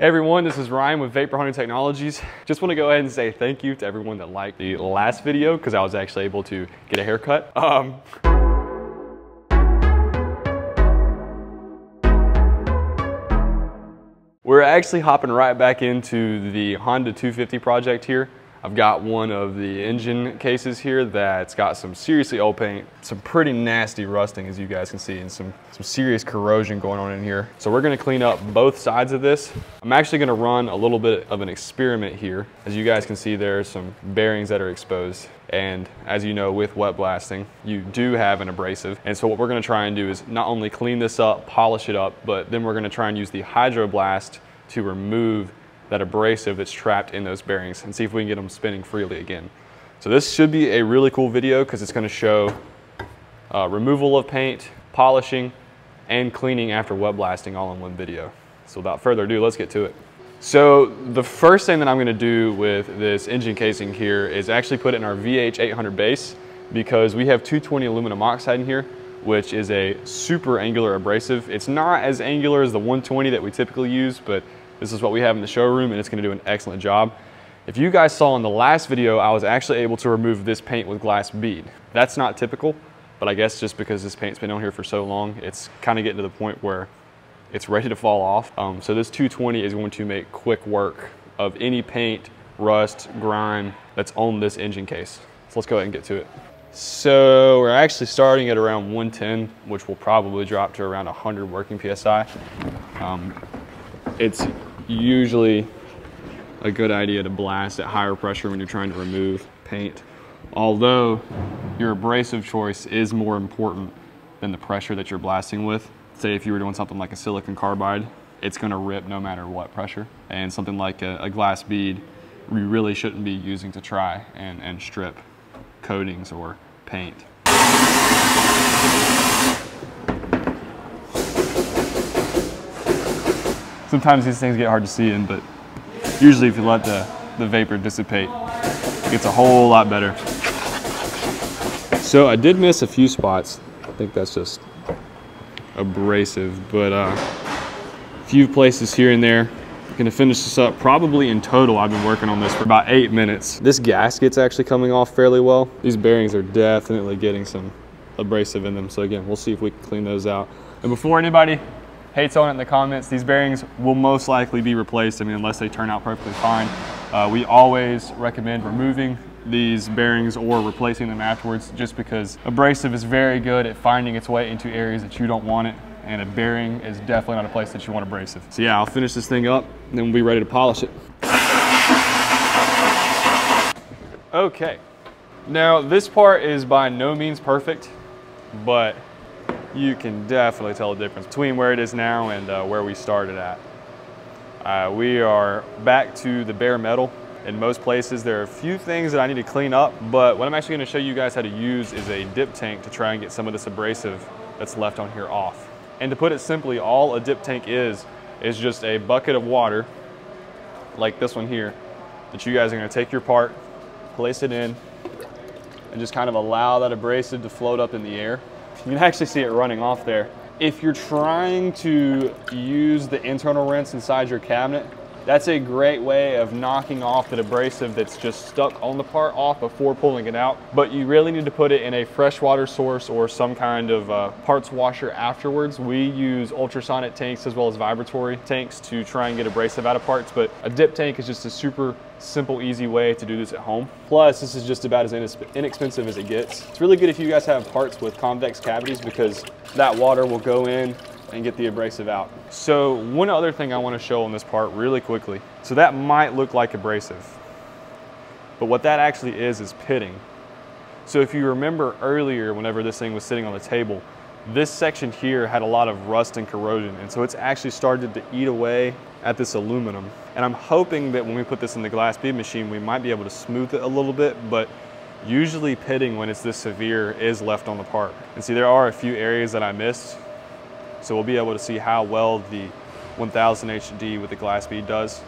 Everyone, this is Ryan with Vapor Honing Technologies. Just want to go ahead and say thank you to everyone that liked the last video because I was actually able to get a haircut. Um, we're actually hopping right back into the Honda 250 project here. I've got one of the engine cases here that's got some seriously old paint, some pretty nasty rusting as you guys can see, and some, some serious corrosion going on in here. So we're gonna clean up both sides of this. I'm actually gonna run a little bit of an experiment here. As you guys can see, there's some bearings that are exposed. And as you know, with wet blasting, you do have an abrasive. And so what we're gonna try and do is not only clean this up, polish it up, but then we're gonna try and use the hydroblast to remove that abrasive that's trapped in those bearings and see if we can get them spinning freely again. So this should be a really cool video because it's going to show uh, removal of paint, polishing, and cleaning after wet blasting all in one video. So without further ado, let's get to it. So the first thing that I'm going to do with this engine casing here is actually put it in our VH800 base because we have 220 aluminum oxide in here which is a super angular abrasive. It's not as angular as the 120 that we typically use, but this is what we have in the showroom and it's gonna do an excellent job. If you guys saw in the last video, I was actually able to remove this paint with glass bead. That's not typical, but I guess just because this paint's been on here for so long, it's kind of getting to the point where it's ready to fall off. Um, so this 220 is going to make quick work of any paint, rust, grime that's on this engine case. So let's go ahead and get to it. So we're actually starting at around 110, which will probably drop to around 100 working PSI. Um, it's usually a good idea to blast at higher pressure when you're trying to remove paint. Although your abrasive choice is more important than the pressure that you're blasting with. Say if you were doing something like a silicon carbide, it's gonna rip no matter what pressure. And something like a, a glass bead, we really shouldn't be using to try and, and strip coatings or paint. Sometimes these things get hard to see in, but usually if you let the, the vapor dissipate, it gets a whole lot better. So I did miss a few spots. I think that's just abrasive, but uh, a few places here and there. I'm gonna finish this up probably in total. I've been working on this for about eight minutes. This gasket's actually coming off fairly well. These bearings are definitely getting some abrasive in them. So again, we'll see if we can clean those out. And before anybody hates on it in the comments, these bearings will most likely be replaced. I mean, unless they turn out perfectly fine. Uh, we always recommend removing these bearings or replacing them afterwards just because abrasive is very good at finding its way into areas that you don't want it and a bearing is definitely not a place that you want abrasive. So yeah, I'll finish this thing up and then we'll be ready to polish it. Okay, now this part is by no means perfect, but you can definitely tell the difference between where it is now and uh, where we started at. Uh, we are back to the bare metal. In most places, there are a few things that I need to clean up, but what I'm actually gonna show you guys how to use is a dip tank to try and get some of this abrasive that's left on here off. And to put it simply, all a dip tank is, is just a bucket of water, like this one here, that you guys are gonna take your part, place it in, and just kind of allow that abrasive to float up in the air. You can actually see it running off there. If you're trying to use the internal rinse inside your cabinet, that's a great way of knocking off the abrasive that's just stuck on the part off before pulling it out. But you really need to put it in a freshwater source or some kind of uh, parts washer afterwards. We use ultrasonic tanks as well as vibratory tanks to try and get abrasive out of parts, but a dip tank is just a super simple, easy way to do this at home. Plus, this is just about as inexpensive as it gets. It's really good if you guys have parts with convex cavities because that water will go in and get the abrasive out. So one other thing I wanna show on this part really quickly. So that might look like abrasive, but what that actually is is pitting. So if you remember earlier, whenever this thing was sitting on the table, this section here had a lot of rust and corrosion, and so it's actually started to eat away at this aluminum. And I'm hoping that when we put this in the glass bead machine, we might be able to smooth it a little bit, but usually pitting when it's this severe is left on the part. And see, there are a few areas that I missed, so we'll be able to see how well the 1000 HD with the glass bead does.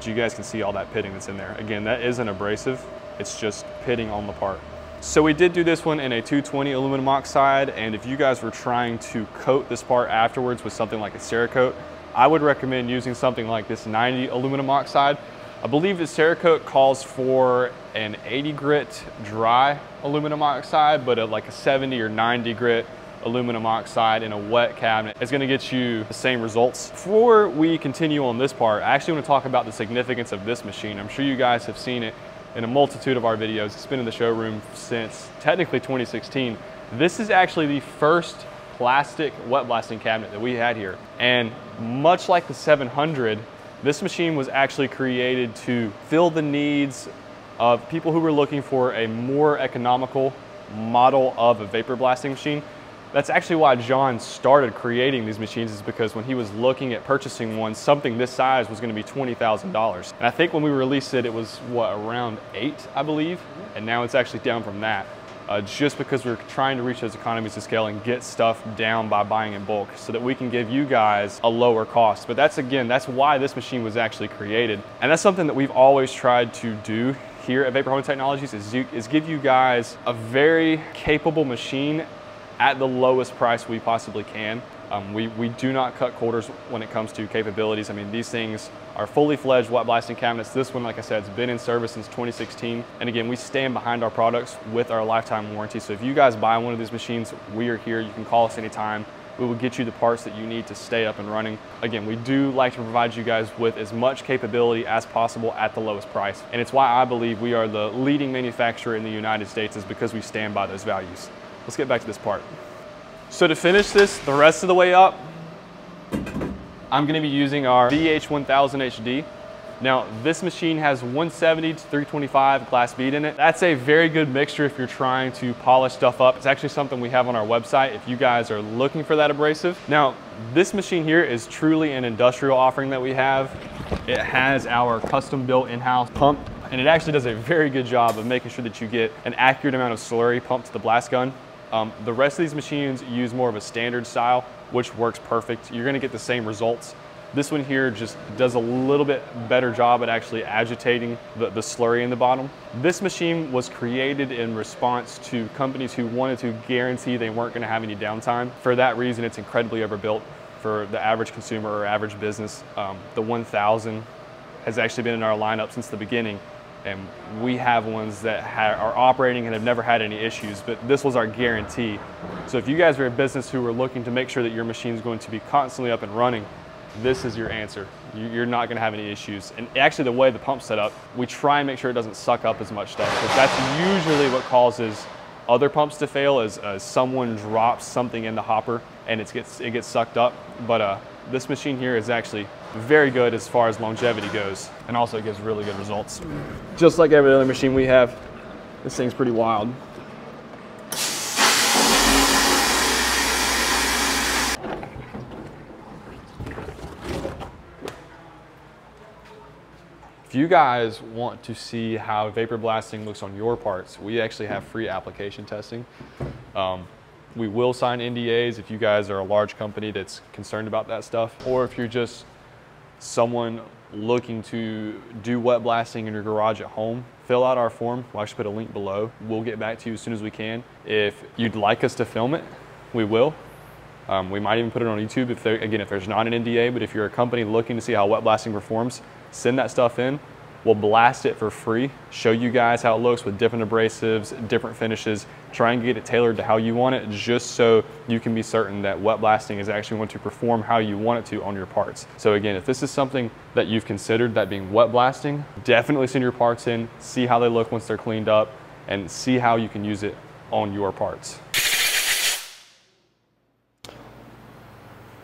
So you guys can see all that pitting that's in there. Again, that isn't abrasive, it's just pitting on the part. So we did do this one in a 220 aluminum oxide, and if you guys were trying to coat this part afterwards with something like a Cerakote, I would recommend using something like this 90 aluminum oxide. I believe the Cerakote calls for an 80 grit dry aluminum oxide, but a, like a 70 or 90 grit aluminum oxide in a wet cabinet is gonna get you the same results. Before we continue on this part, I actually wanna talk about the significance of this machine. I'm sure you guys have seen it in a multitude of our videos. It's been in the showroom since technically 2016. This is actually the first plastic wet blasting cabinet that we had here. And much like the 700, this machine was actually created to fill the needs of people who were looking for a more economical model of a vapor blasting machine. That's actually why John started creating these machines is because when he was looking at purchasing one, something this size was gonna be $20,000. And I think when we released it, it was what, around eight, I believe? And now it's actually down from that. Uh, just because we're trying to reach those economies of scale and get stuff down by buying in bulk so that we can give you guys a lower cost. But that's again, that's why this machine was actually created. And that's something that we've always tried to do here at Vapor Honing Technologies is, you, is give you guys a very capable machine at the lowest price we possibly can. Um, we, we do not cut quarters when it comes to capabilities. I mean, these things are fully fledged wet blasting cabinets. This one, like I said, has been in service since 2016. And again, we stand behind our products with our lifetime warranty. So if you guys buy one of these machines, we are here. You can call us anytime. We will get you the parts that you need to stay up and running. Again, we do like to provide you guys with as much capability as possible at the lowest price. And it's why I believe we are the leading manufacturer in the United States is because we stand by those values. Let's get back to this part. So to finish this the rest of the way up, I'm gonna be using our VH1000 HD. Now, this machine has 170 to 325 glass bead in it. That's a very good mixture if you're trying to polish stuff up. It's actually something we have on our website if you guys are looking for that abrasive. Now, this machine here is truly an industrial offering that we have. It has our custom built in-house pump and it actually does a very good job of making sure that you get an accurate amount of slurry pumped to the blast gun. Um, the rest of these machines use more of a standard style, which works perfect. You're gonna get the same results. This one here just does a little bit better job at actually agitating the, the slurry in the bottom. This machine was created in response to companies who wanted to guarantee they weren't gonna have any downtime. For that reason, it's incredibly overbuilt for the average consumer or average business. Um, the 1000 has actually been in our lineup since the beginning and we have ones that are operating and have never had any issues, but this was our guarantee. So if you guys are a business who are looking to make sure that your machine is going to be constantly up and running, this is your answer. You're not gonna have any issues. And actually the way the pump's set up, we try and make sure it doesn't suck up as much stuff, because that's usually what causes other pumps to fail is uh, someone drops something in the hopper and it gets, it gets sucked up. But uh, this machine here is actually very good as far as longevity goes and also gives really good results. Just like every other machine we have, this thing's pretty wild. If you guys want to see how vapor blasting looks on your parts, we actually have free application testing. Um, we will sign NDAs if you guys are a large company that's concerned about that stuff, or if you're just someone looking to do wet blasting in your garage at home, fill out our form. We'll actually put a link below. We'll get back to you as soon as we can. If you'd like us to film it, we will. Um, we might even put it on YouTube if there, again, if there's not an NDA, but if you're a company looking to see how wet blasting performs, send that stuff in. We'll blast it for free, show you guys how it looks with different abrasives, different finishes, try and get it tailored to how you want it just so you can be certain that wet blasting is actually going to perform how you want it to on your parts. So again, if this is something that you've considered, that being wet blasting, definitely send your parts in, see how they look once they're cleaned up, and see how you can use it on your parts.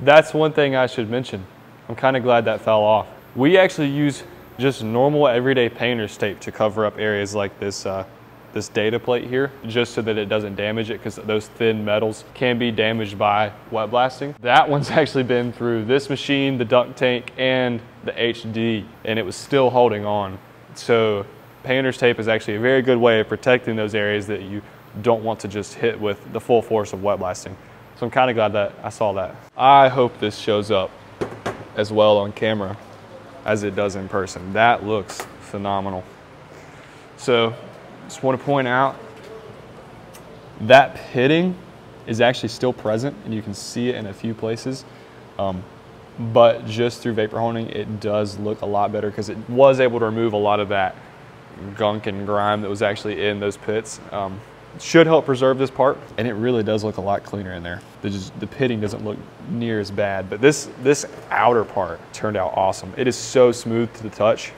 That's one thing I should mention. I'm kind of glad that fell off. We actually use just normal everyday painter's tape to cover up areas like this uh, this data plate here just so that it doesn't damage it because those thin metals can be damaged by wet blasting. That one's actually been through this machine, the duct tank, and the HD, and it was still holding on. So painter's tape is actually a very good way of protecting those areas that you don't want to just hit with the full force of wet blasting. So I'm kind of glad that I saw that. I hope this shows up as well on camera as it does in person. That looks phenomenal. So just want to point out that pitting is actually still present and you can see it in a few places. Um, but just through vapor honing, it does look a lot better because it was able to remove a lot of that gunk and grime that was actually in those pits. Um, should help preserve this part, and it really does look a lot cleaner in there. The, just, the pitting doesn't look near as bad, but this, this outer part turned out awesome. It is so smooth to the touch,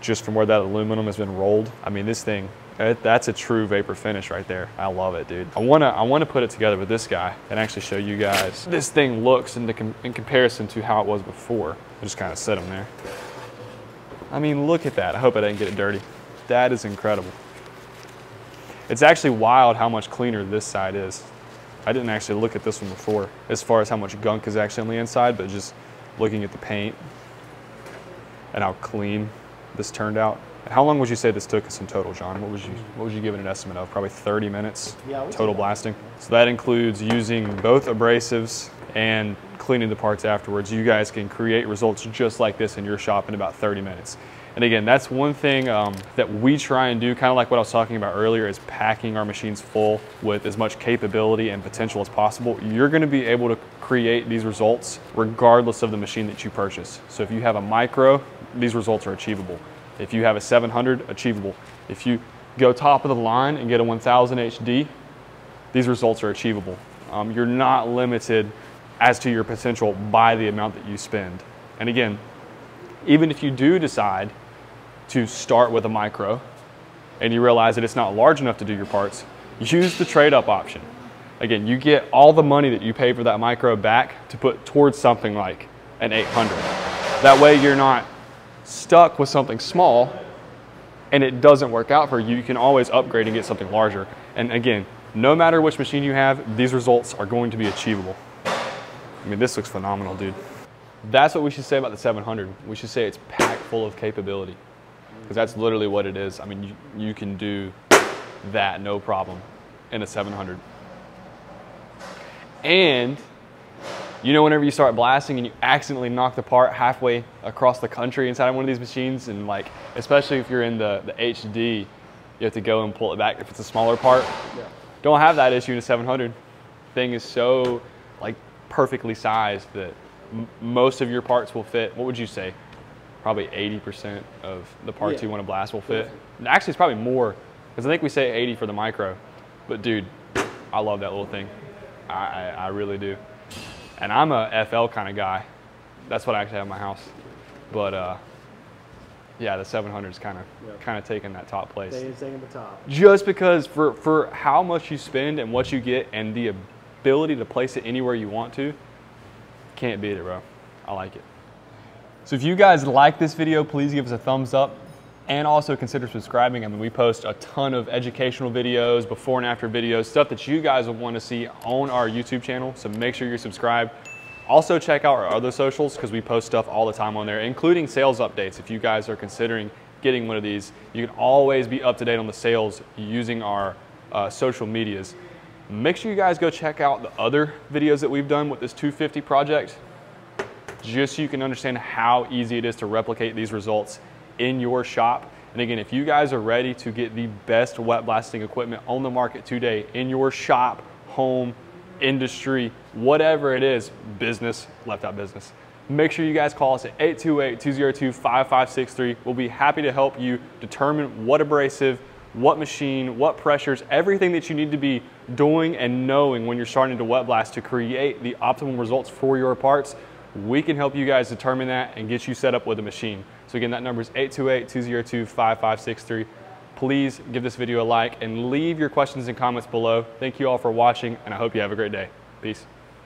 just from where that aluminum has been rolled. I mean, this thing, eh, that's a true vapor finish right there. I love it, dude. I wanna, I wanna put it together with this guy and actually show you guys. This thing looks in, the, in comparison to how it was before. I just kind of set them there. I mean, look at that. I hope I didn't get it dirty. That is incredible. It's actually wild how much cleaner this side is. I didn't actually look at this one before as far as how much gunk is actually on the inside, but just looking at the paint and how clean this turned out. How long would you say this took us in total, John? What would you what was you giving an estimate of? Probably 30 minutes yeah, total blasting. So that includes using both abrasives and cleaning the parts afterwards. You guys can create results just like this in your shop in about 30 minutes. And again, that's one thing um, that we try and do, kind of like what I was talking about earlier, is packing our machines full with as much capability and potential as possible. You're gonna be able to create these results regardless of the machine that you purchase. So if you have a micro, these results are achievable. If you have a 700, achievable. If you go top of the line and get a 1000 HD, these results are achievable. Um, you're not limited as to your potential by the amount that you spend. And again, even if you do decide to start with a micro and you realize that it's not large enough to do your parts, use the trade up option. Again, you get all the money that you pay for that micro back to put towards something like an 800. That way you're not stuck with something small and it doesn't work out for you, you can always upgrade and get something larger. And again, no matter which machine you have, these results are going to be achievable. I mean, this looks phenomenal, dude. That's what we should say about the 700. We should say it's packed full of capability because that's literally what it is. I mean, you, you can do that no problem in a 700. And you know, whenever you start blasting and you accidentally knock the part halfway across the country inside of one of these machines, and like, especially if you're in the, the HD, you have to go and pull it back if it's a smaller part. Yeah. Don't have that issue in a 700. Thing is so like perfectly sized that most of your parts will fit. What would you say? Probably 80% of the parts yeah. you want to blast will fit. Actually, it's probably more because I think we say 80 for the micro. But dude, I love that little thing. I, I, I really do. And I'm a FL kind of guy. That's what I actually have in my house. But uh, yeah, the 700 is kind of yep. kind of taking that top place. The top. Just because for for how much you spend and what you get and the ability to place it anywhere you want to, can't beat it, bro. I like it. So if you guys like this video, please give us a thumbs up and also consider subscribing. I mean, we post a ton of educational videos, before and after videos, stuff that you guys will want to see on our YouTube channel. So make sure you're subscribed. Also check out our other socials because we post stuff all the time on there, including sales updates. If you guys are considering getting one of these, you can always be up to date on the sales using our uh, social medias. Make sure you guys go check out the other videos that we've done with this 250 project, just so you can understand how easy it is to replicate these results in your shop. And again, if you guys are ready to get the best wet blasting equipment on the market today in your shop, home, industry, whatever it is, business, left out business, make sure you guys call us at 828-202-5563. We'll be happy to help you determine what abrasive, what machine, what pressures, everything that you need to be doing and knowing when you're starting to wet blast to create the optimal results for your parts. We can help you guys determine that and get you set up with a machine. So again, that number is 828-202-5563. Please give this video a like and leave your questions and comments below. Thank you all for watching and I hope you have a great day. Peace.